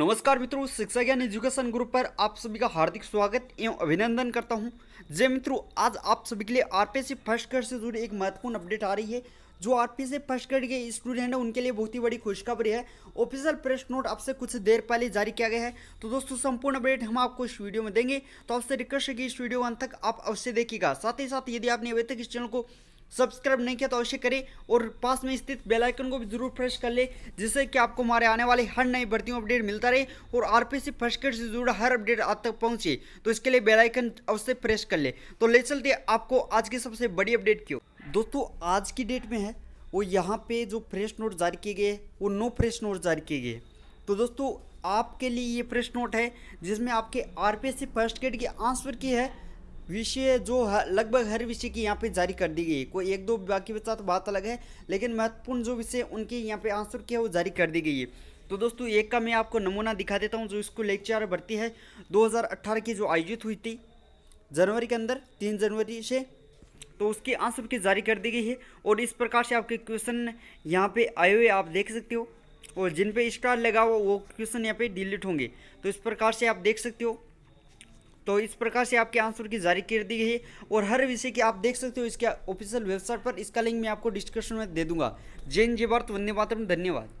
नमस्कार मित्रों, शिक्षा ज्ञान एजुकेशन ग्रुप पर आप सभी का हार्दिक स्वागत एवं अभिनंदन करता हूँ। जय मित्रों, आज आप सभी के लिए आरपीएससी फ़र्स्ट ग्रेड से जुड़ी एक महत्वपूर्ण अपडेट आ रही है, जो आरपीएससी फ़र्स्ट ग्रेड के स्टूडेंट है, उनके लिए बहुत ही बड़ी खुशखबरी है। ऑफिशियल प्रेस नोट आपसे कुछ देर पहले जारी किया गया है। तो दोस्तों, संपूर्ण अपडेट हम आपको इस वीडियो में देंगे। तो आपसे रिक्वेस्ट है कि इस वीडियो अंत तक आप अवश्य देखिएगा। साथ ही साथ, यदि आपने अभी तक इस चैनल को सब्सक्राइब नहीं किया तो अवश्य करें और पास में स्थित बेल आइकन को भी ज़रूर प्रेस कर ले, जिससे कि आपको हमारे आने वाले हर नई भर्तियों अपडेट मिलता रहे और आरपीसी फ़र्स्ट ग्रेड से जुड़ा हर अपडेट आप तक पहुँचे। तो इसके लिए बेल आइकन अवश्य प्रेस कर ले। तो ले चलते आपको आज की सबसे बड़ी अपडेट क्यों दोस्तों, आज की डेट में है, वो यहाँ पे जो फ्रेश नोट जारी किए गए, वो नो फ्रेश नोट जारी किए गए। तो दोस्तों, आपके लिए ये फ्रेश नोट है, जिसमें आपके आरपीएससी फ़र्स्ट ग्रेड के आंसर की है विषय जो लगभग हर विषय की यहाँ पे जारी कर दी गई कोई एक दो बाकी बचा तो बात अलग है, लेकिन महत्वपूर्ण जो विषय उनके यहाँ पे आंसर किया वो जारी कर दी गई है। तो दोस्तों, एक का मैं आपको नमूना दिखा देता हूँ, जो स्कूल लेक्चर भर्ती है 2018 की जो आयोजित हुई थी, जनवरी के अंदर, तीन जनवरी से। तो उसकी आंसर की जारी कर दी गई है, और इस प्रकार से आपके क्वेश्चन यहाँ पे आए हुए आप देख सकते हो, और जिन पे स्टार लगा हुआ वो क्वेश्चन यहाँ पे डिलीट होंगे। तो इस प्रकार से आप देख सकते हो तो इस प्रकार से आपके आंसर की जारी कर दी गई है और हर विषय की आप देख सकते हो इसके ऑफिशियल वेबसाइट पर। इसका लिंक मैं आपको डिस्क्रिप्शन में दे दूँगा। जैन जी भारत, वंदे मातरम, धन्यवाद।